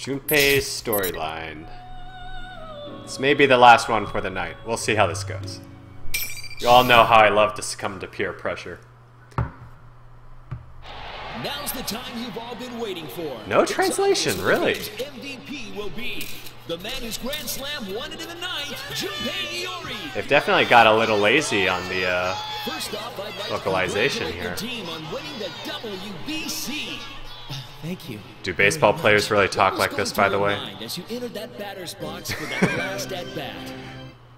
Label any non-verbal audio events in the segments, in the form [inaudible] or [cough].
Junpei's storyline. This may be the last one for the night. We'll see how this goes. You all know how I love to succumb to peer pressure. Now's the time you've all been waiting for. No It's translation, really. MVP will be the man whose Grand Slam won it in the night, Junpei Iori. They've definitely got a little lazy on the, uh, off, like Localization here. the team on winning the WBC. Thank you. do baseball players really talk like this, by the way? As you entered that batter's box for that last at bat.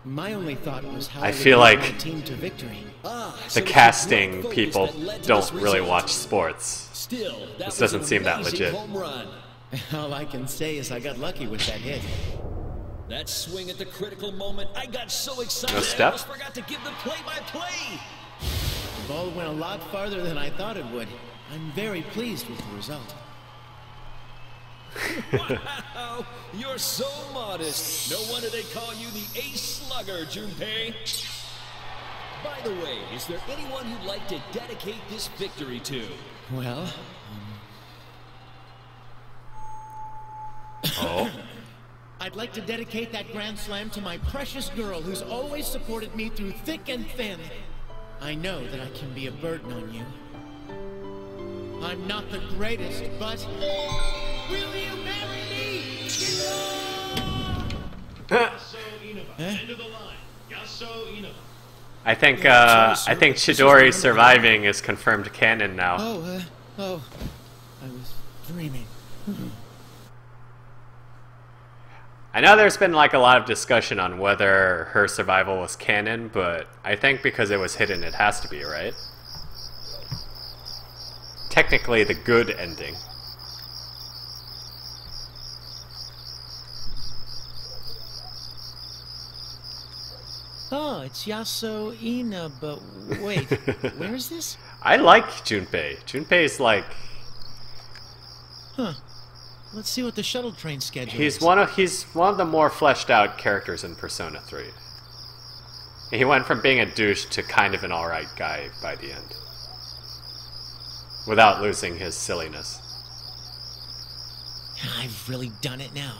My only thought was how I feel like team to victory. Ah, The casting people that led to don't really watch sports. Still, This doesn't seem that legit. [laughs] All I can say is I got lucky with that hit. That swing at the critical moment, I got so excited No I step? almost forgot to give the play-by-play. The ball went a lot farther than I thought it would. I'm very pleased with the result. Wow, you're so modest. No wonder they call you the ace slugger, Junpei. By the way, is there anyone you'd like to dedicate this victory to? Well, Oh. [laughs] I'd like to dedicate that Grand Slam to my precious girl who's always supported me through thick and thin. I know that I can be a burden on you. I'm not the greatest, but will you marry me? I think uh, I think Chidori surviving is confirmed canon now. Oh, uh, oh, I was dreaming. I know there's been like a lot of discussion on whether her survival was canon, but I think because it was hidden, it has to be, right? Technically, the good ending. Oh, it's Yaso Ina, but wait, [laughs] where is this? I like Junpei. Junpei is like Huh. Let's see what the shuttle train schedule he's is. one of he's one of the more fleshed out characters in Persona 3. He went from being a douche to kind of an alright guy by the end. Without losing his silliness. I've really done it now.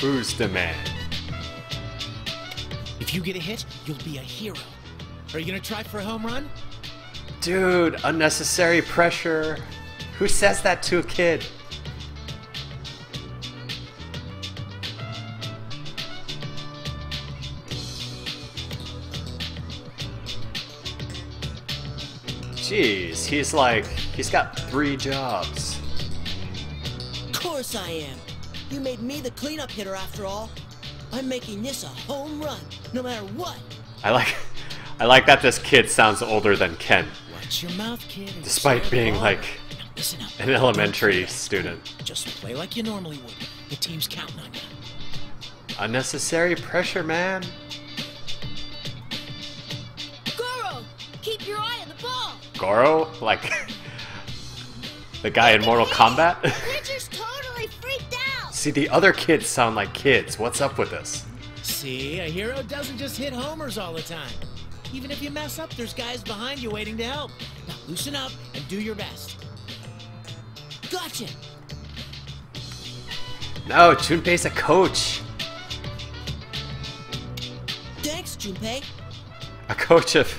Who's the man? If you get a hit, you'll be a hero. Are you gonna try for a home run? Dude, unnecessary pressure. Who says that to a kid? Jeez, he's like, he's got three jobs. Of course I am. You made me the cleanup hitter after all. I'm making this a home run, no matter what. I like, I like that this kid sounds older than Ken, Watch your mouth, kid. despite being like Now listen up. an elementary student. Just play like you normally would. The team's counting on you. Unnecessary pressure, man. Goro, keep your eye on the ball. Goro, like [laughs] the guy in Mortal Kombat. See, the other kids sound like kids. What's up with this? See, a hero doesn't just hit homers all the time. Even if you mess up, there's guys behind you waiting to help. Now loosen up and do your best. Gotcha. No, Junpei's a coach. Thanks, Junpei. A coach of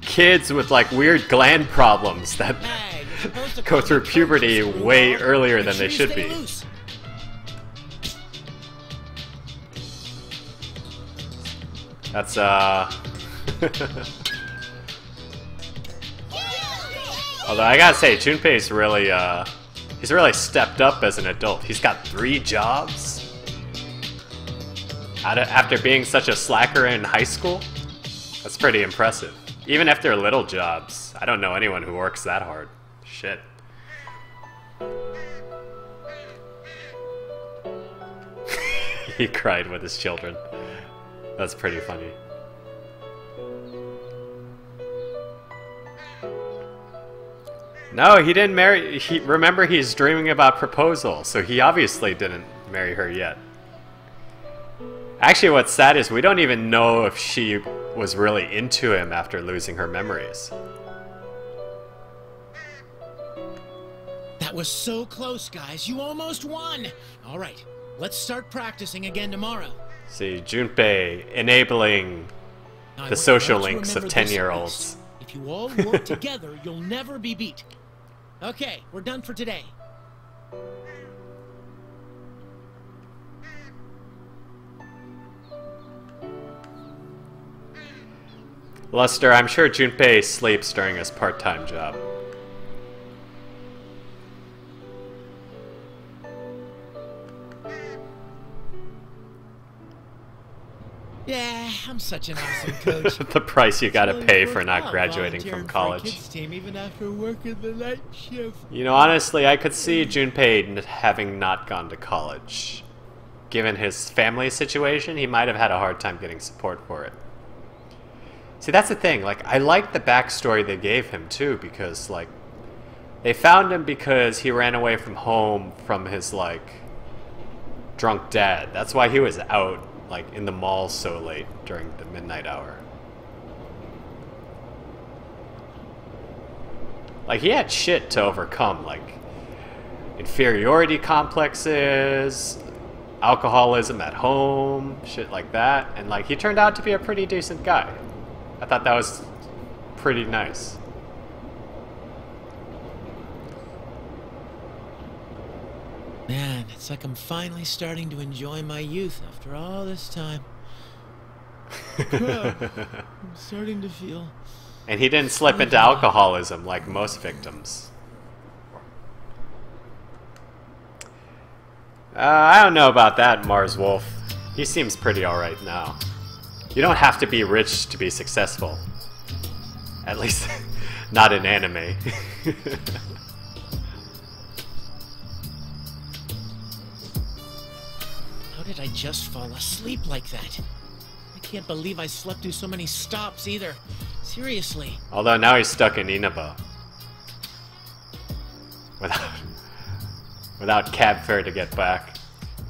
kids with like weird gland problems that Hey, you're supposed to go through puberty way earlier than they should be. loose. That's uh. [laughs] Although I gotta say, Junpei's really uh, he's really stepped up as an adult. He's got three jobs. After being such a slacker in high school, that's pretty impressive. Even if they're little jobs, I don't know anyone who works that hard. Shit. [laughs] he cried with his children. That's pretty funny. No, he didn't marry. He remember he's dreaming about proposal, so he obviously didn't marry her yet. Actually, what's sad is we don't even know if she was really into him after losing her memories. That was so close, guys. You almost won. All right, let's start practicing again tomorrow. See, Junpei enabling The social you all to links of 10-year-olds. If you all work together, you'll never be beat. Okay, we're done for today. Luster, I'm sure Junpei sleeps during his part-time job. Yeah, I'm such an awesome [laughs] coach. the price you gotta pay for not graduating from college. kids team even after working the night shift. You know, honestly, I could see Junpei having not gone to college. Given his family situation, he might have had a hard time getting support for it. See, that's the thing. Like, I like the backstory they gave him too, because like, they found him because he ran away from home from his like drunk dad. That's why he was out like in the mall so late during the midnight hour. Like he had shit to overcome, like inferiority complexes, alcoholism at home, shit like that, and like he turned out to be a pretty decent guy. I thought that was pretty nice. Man, it's like I'm finally starting to enjoy my youth after all this time. [laughs] I'm starting to feel. And he didn't slip into alcoholism like most victims. Uh, I don't know about that, Mars Wolf. He seems pretty alright now. You don't have to be rich to be successful. At least, [laughs] not in anime. [laughs] did I just fall asleep like that? I can't believe I slept through so many stops either. Seriously. Although now he's stuck in Inaba. Without, without cab fare to get back.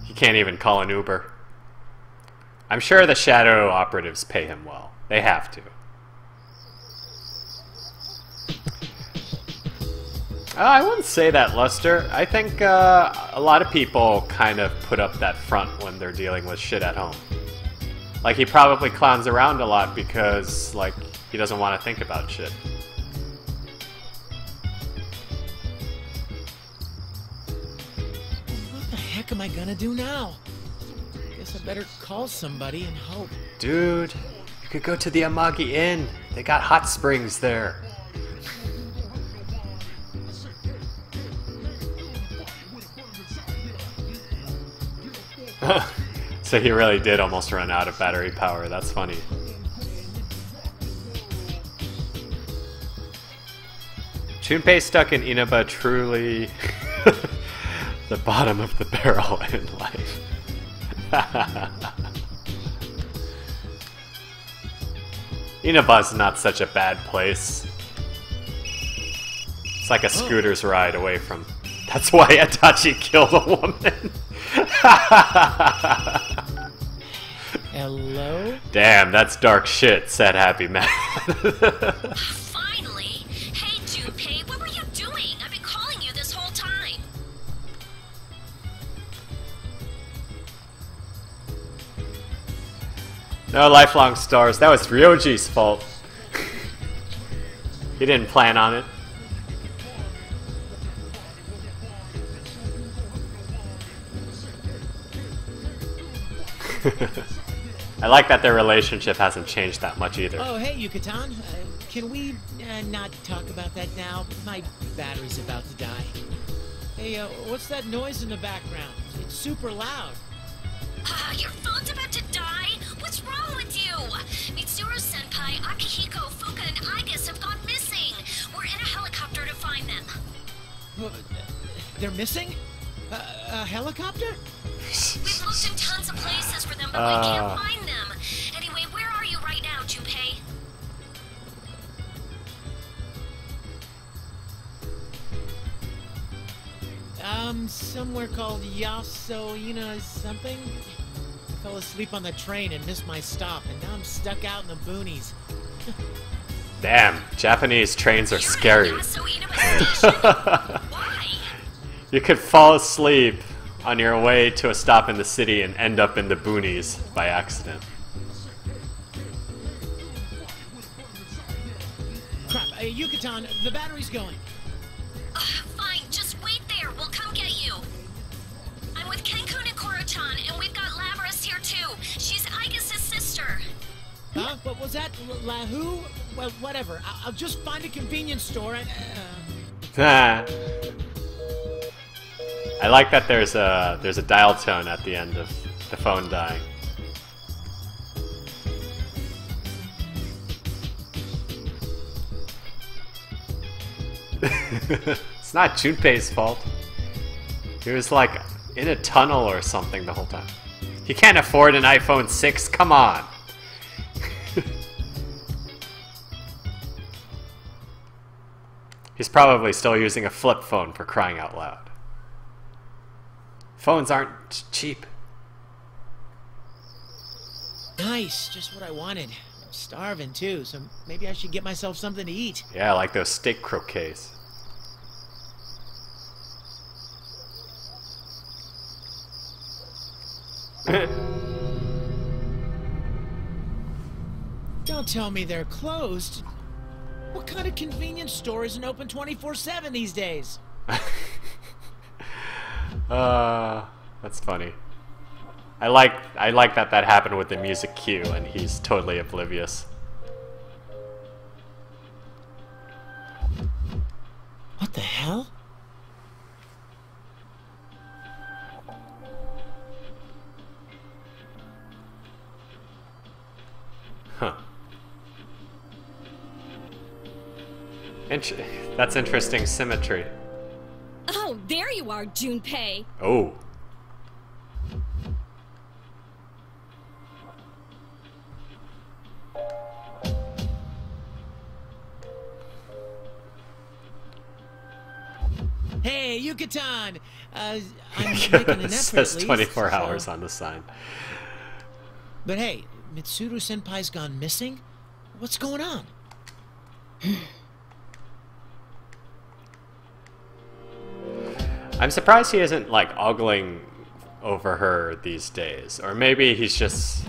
He can't even call an Uber. I'm sure the Shadow operatives pay him well. They have to. Uh, I wouldn't say that, Luster. I think uh, a lot of people kind of put up that front when they're dealing with shit at home. Like, he probably clowns around a lot because, like, he doesn't want to think about shit. What the heck am I gonna do now? Guess I better call somebody and hope. Dude, you could go to the Amagi Inn. They got hot springs there. [laughs] so he really did almost run out of battery power. That's funny. Junpei stuck in Inaba truly [laughs] the bottom of the barrel [laughs] in life. Inaba's not such a bad place. It's like a oh. scooter's ride away from. That's why Itachi killed a woman. Hello? Damn, that's dark shit, said Happy Man. Finally! Hey, Junpei, what were you doing? I've been calling you this whole time. no lifelong stars. That was Ryoji's fault. he didn't plan on it. [laughs] I like that their relationship hasn't changed that much either. Oh, hey, Yuka-tan. Uh, can we uh, not talk about that now? My battery's about to die. Hey, uh, what's that noise in the background? It's super loud. Uh, your phone's about to die? What's wrong with you? Mitsuru Senpai, Akihiko, Fuuka, and Aigis have gone missing. We're in a helicopter to find them. Uh, They're missing? Uh, a helicopter? Them, but Ah. we can't find them. Anyway, where are you right now, Junpei? Um, somewhere called Yasoina something? If fell asleep on the train and missed my stop, and now I'm stuck out in the boonies. [laughs] Damn, Japanese trains are You're scary. at Yasoinaba Station. Why? You could fall asleep on your way to a stop in the city and end up in the boonies by accident. Crap, uh, Yuka-tan, the battery's going. Ugh, fine, just wait there. We'll come get you. I'm with Kenkun and Korochan, and we've got Labrys here too. She's Aigis' sister. Huh? What was that? L- Lahu? Well, whatever. I- I'll just find a convenience store and. Uh... [laughs] I like that there's a there's a dial tone at the end of the phone dying. [laughs] it's not Junpei's fault. He was like in a tunnel or something the whole time. He can't afford an iPhone 6, come on! [laughs] He's probably still using a flip phone for crying out loud. Phones aren't cheap. Nice, just what I wanted. I'm starving too, so maybe I should get myself something to eat. Yeah, like those steak croquettes. [coughs] Don't tell me they're closed. What kind of convenience store isn't open 24 7 these days? [laughs] Uh, that's funny. I like I like that that happened with the music cue and he's totally oblivious. What the hell? Huh. Int- that's interesting symmetry. Oh, there you are, Junpei. Oh. Hey, Yuka-tan! Uh, I'm [laughs] making an it effort says at least, 24 so- hours on the sign. But hey, Mitsuru Senpai's gone missing? What's going on? [clears throat] I'm surprised he isn't like ogling over her these days, or maybe he's just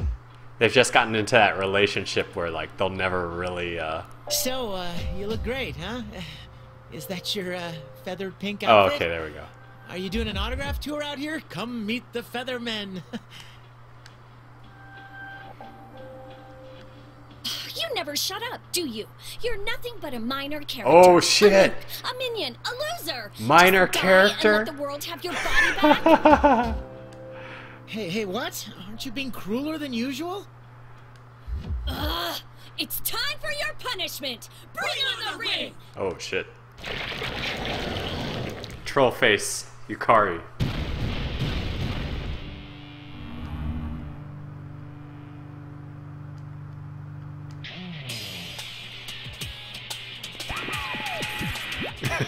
they've just gotten into that relationship where like they'll never really. uh... So, uh, you look great, huh? [sighs] Is that your, uh, feathered pink Oh, okay, there we go. Are you doing an autograph tour out here? Come meet the Feathermen. [laughs] You never shut up, do you? You're nothing but a minor character. Oh, shit. A, minion, a loser. Minor Just die character? And let the world have your body back. [laughs] hey, hey, what? Aren't you being crueler than usual? Ugh, it's time for your punishment. Bring, on the ring. oh shit. Troll face Yukari. [laughs]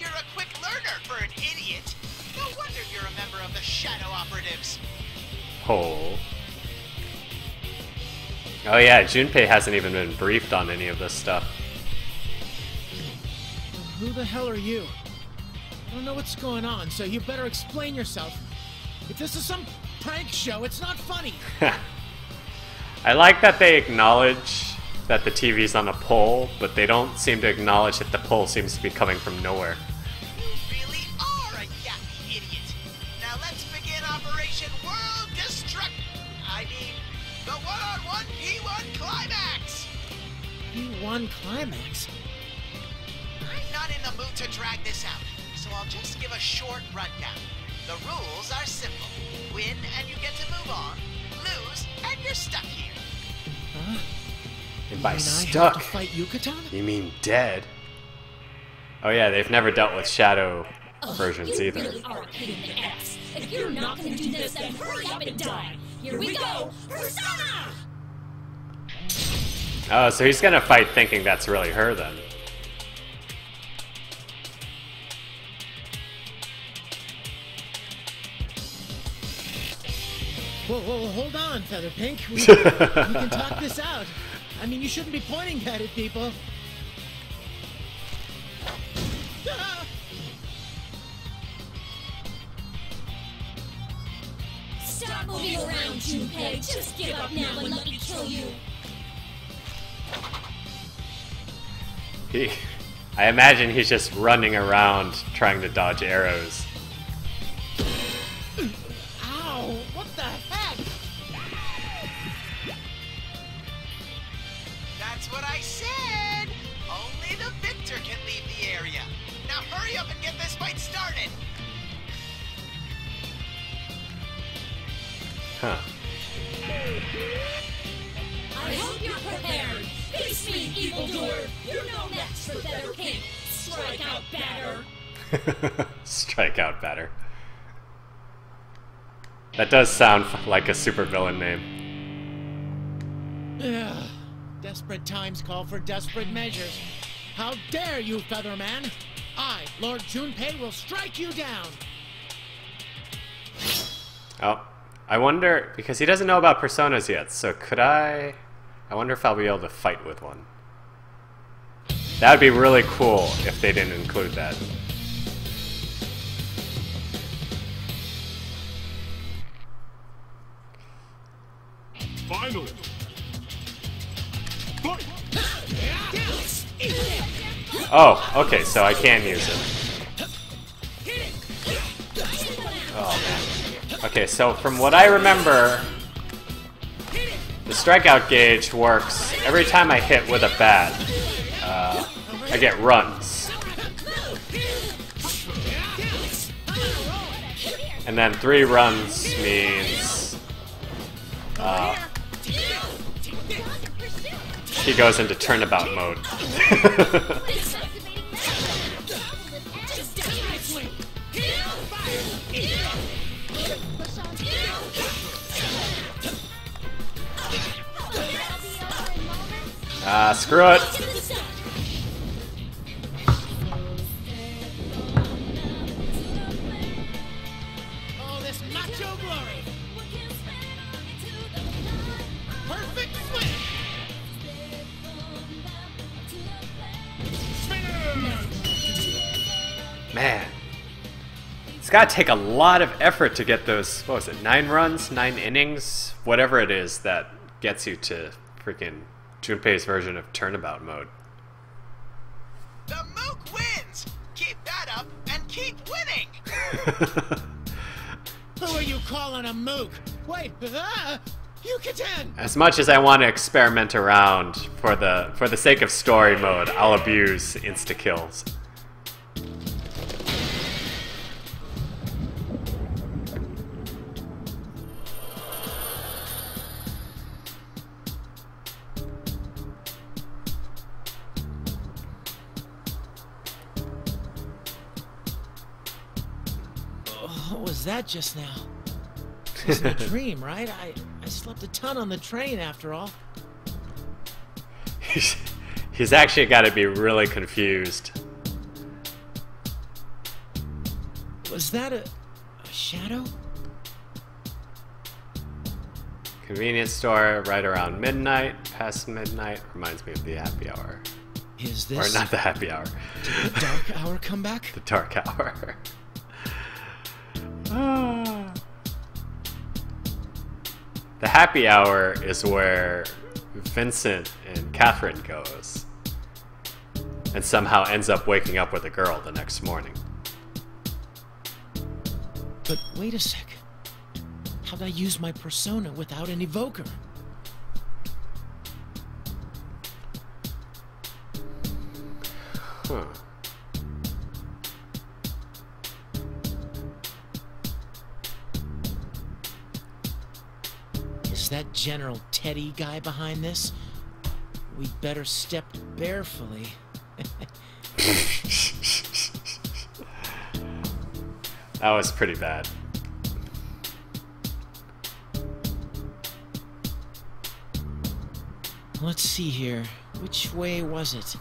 You're a quick learner for an idiot. No wonder you're a member of the Shadow Operatives. Oh. Oh yeah, Junpei hasn't even been briefed on any of this stuff. Who the hell are you? I don't know what's going on, so you better explain yourself. If this is some prank show, it's not funny. [laughs] I like that they acknowledge that the TV's on a pole, but they don't seem to acknowledge that the pole seems to be coming from nowhere. You really are a yappy idiot. Now let's begin Operation World Destruct. I mean, the one-on-one P1 climax. P1 climax. I'm not in the mood to drag this out, so I'll just give a short rundown. The rules are simple. Win and you get to move on. Lose and you're stuck here. Huh? And by stuck, you mean dead? Oh yeah, they've never dealt with shadow oh, versions you either. really are a pain in the ass. If you're not gonna do this, then hurry up and die. Here we go. Persona! Oh, so he's gonna fight thinking that's really her then. Whoa, whoa, hold on, Feather Pink. We, we can talk [laughs] this out. I mean, you shouldn't be pointing at it, people. Ah! Stop moving around, Junpei. Just give up now and let me kill you. He, I imagine he's just running around trying to dodge arrows. That does sound [laughs] like a supervillain name. Ugh. Desperate times call for desperate measures. How dare you, Featherman? I, Lord Junpei, will strike you down. Oh, I wonder because he doesn't know about personas yet. So could I? I wonder if I'll be able to fight with one. That would be really cool if they didn't include that. Oh, okay, so I can use it. Oh man. Okay, so from what I remember, the strikeout gauge works every time I hit with a bat. Uh, I get runs. And then three runs means uh, he goes into turnabout mode. [laughs] Ah, screw it. It's gotta take a lot of effort to get those, what was it, nine runs, nine innings, whatever it is that gets you to freaking Junpei's version of turnabout mode. The Mook wins! Keep that up and keep winning! [laughs] Who are you calling a mook? Wait, ah, [laughs] you contend. As much as I want to experiment around for the for the sake of story mode, I'll abuse insta kills. That just now? It was a [laughs] dream, right? I, I slept a ton on the train after all. He's, he's actually got to be really confused. Was that a, a shadow? Convenience store right around midnight, past midnight, reminds me of the happy hour. Is this? Or not the happy hour, [laughs] the dark hour comeback? the dark hour. [sighs] The happy hour is where Vincent and Catherine goes and somehow ends up waking up with a girl the next morning. But wait a sec. How'd I use my persona without an evoker? Huh. Is that General Teddie guy behind this? We'd better step barefully. [laughs] That was pretty bad. Let's see here. Which way was it?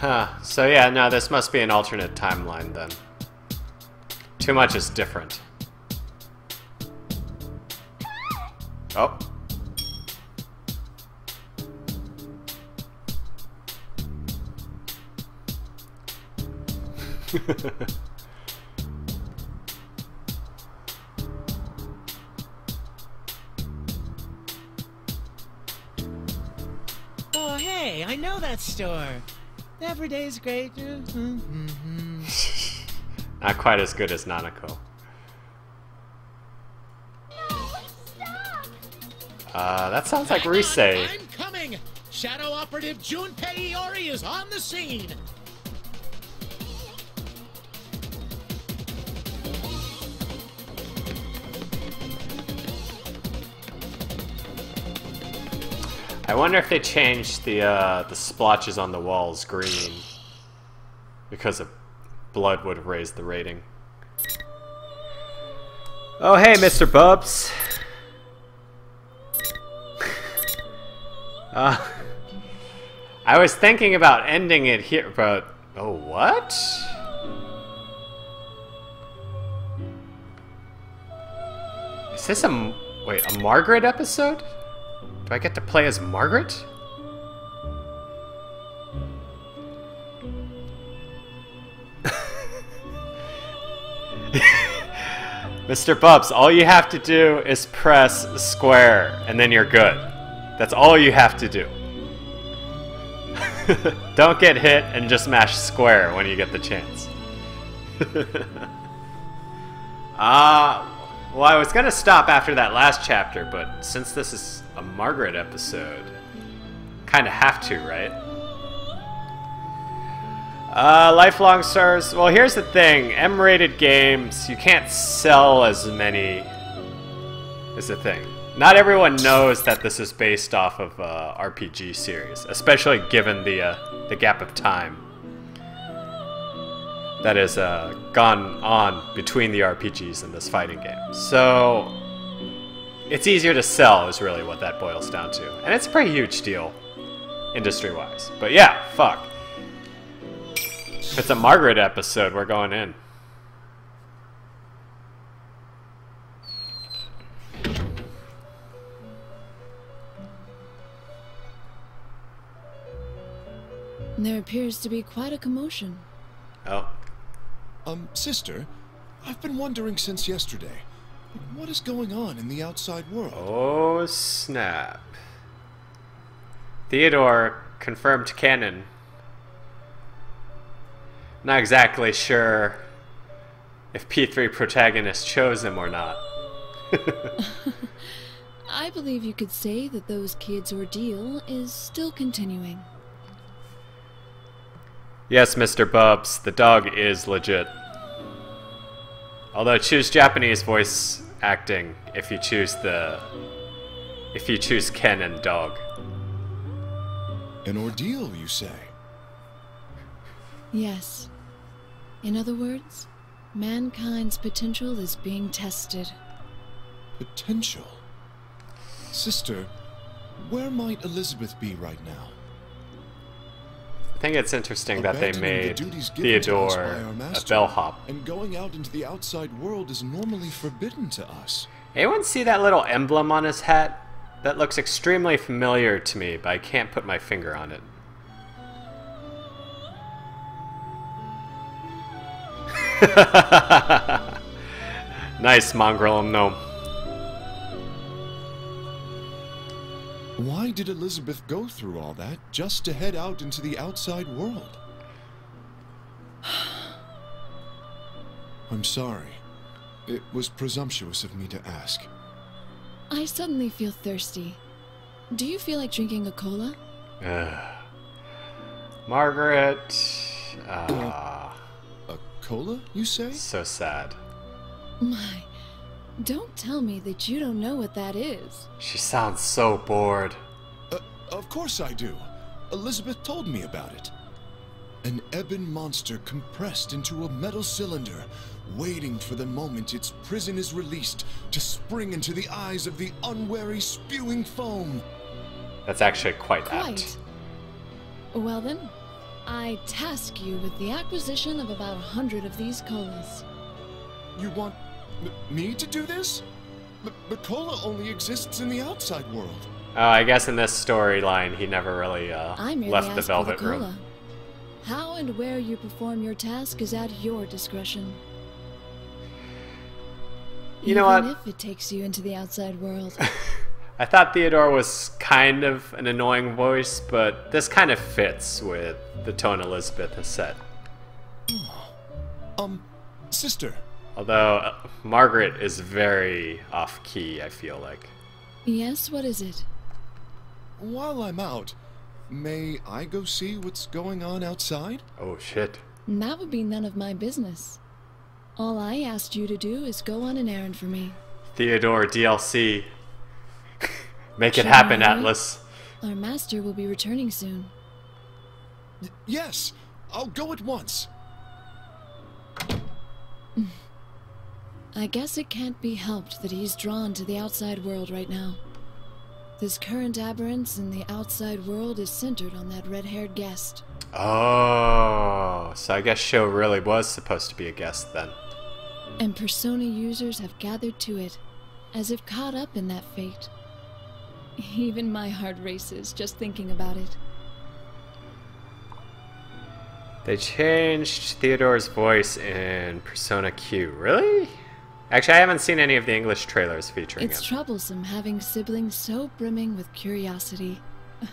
Huh. So yeah, no, this must be an alternate timeline then. Too much is different. Oh. [laughs] Oh, hey, I know that store. Every day's great. [laughs] Not quite as good as Nanako. Uh, that sounds like Hang on, Rise. I'm coming. Shadow Operative Junpei Iori is on the scene. I wonder if they changed the uh, the splotches on the walls green because of blood would have raised the rating. Oh hey, Mr. Bubs. Uh, [laughs] I was thinking about ending it here, but oh what? Is this a... wait a Margaret episode? Do I get to play as Margaret? [laughs] Mr. Bubs, all you have to do is press square, and then you're good. That's all you have to do. [laughs] Don't get hit and just mash square when you get the chance. Ah, [laughs] well, I was gonna stop after that last chapter, but since this is a Margaret episode, kind of have to, right? Uh, lifelong stars. Well, here's the thing: M-rated games, you can't sell as many. Is the thing. Not everyone knows that this is based off of uh, RPG series, especially given the uh, the gap of time that has uh, gone on between the RPGs and this fighting game. So it's easier to sell, is really what that boils down to, and it's a pretty huge deal, industry-wise. But yeah, fuck. If it's a Margaret episode, we're going in. There appears to be quite a commotion. Oh, Um, sister, I've been wondering since yesterday. What is going on in the outside world? oh snap! Theodore confirmed canon. Not exactly sure if P3 protagonist chose him or not. [laughs] [laughs] I believe you could say that those kids' ordeal is still continuing. Yes, Mr. Bubs, the dog is legit. Although choose Japanese voice acting if you choose the if you choose Ken and dog. An ordeal, you say? Yes. In other words, mankind's potential is being tested. Potential. Sister, where might Elizabeth be right now? I think it's interesting that they the made duties given to us Theodore a bellhop. And going out into the outside world is normally forbidden to us. Anyone see that little emblem on his hat? That looks extremely familiar to me, but I can't put my finger on it. [laughs] nice, mongrel gnome. Why did Elizabeth go through all that just to head out into the outside world? [sighs] I'm sorry. It was presumptuous of me to ask. I suddenly feel thirsty. Do you feel like drinking a cola? Ugh. [sighs] Margaret. Ah, A cola, you say? so sad. My, don't tell me that you don't know what that is. She sounds so bored. Uh, of course I do. Elizabeth told me about it. An ebon monster compressed into a metal cylinder, waiting for the moment its prison is released to spring into the eyes of the unwary spewing foam. That's actually quite, apt. Quite. Well then, I task you with the acquisition of about a hundred of these colas. You want m- me to do this? but, but Cola only exists in the outside world. Oh, I guess in this storyline, he never really uh, left the asked Velvet for the Room. cola. How and where you perform your task is at your discretion. You know Even what? if it takes you into the outside world. [laughs] I thought Theodore was kind of an annoying voice, but this kind of fits with the tone Elizabeth has set. Um, sister, Although uh, Margaret is very off key, I feel like. yes, what is it? while I'm out, may I go see what's going on outside? Oh shit. That would be none of my business. All I asked you to do is go on an errand for me. Theodore DLC. [laughs] Make it Shall happen, I? Atlus. Our master will be returning soon. Yes, I'll go at once. [laughs] I guess it can't be helped that he's drawn to the outside world right now. This current aberrance in the outside world is centered on that red haired guest. Oh, so I guess Sho really was supposed to be a guest then. And Persona users have gathered to it, as if caught up in that fate. Even my heart races just thinking about it. They changed Theodore's voice in Persona Q. Really? Actually, I haven't seen any of the English trailers featuring It's him. troublesome having siblings so brimming with curiosity. [laughs]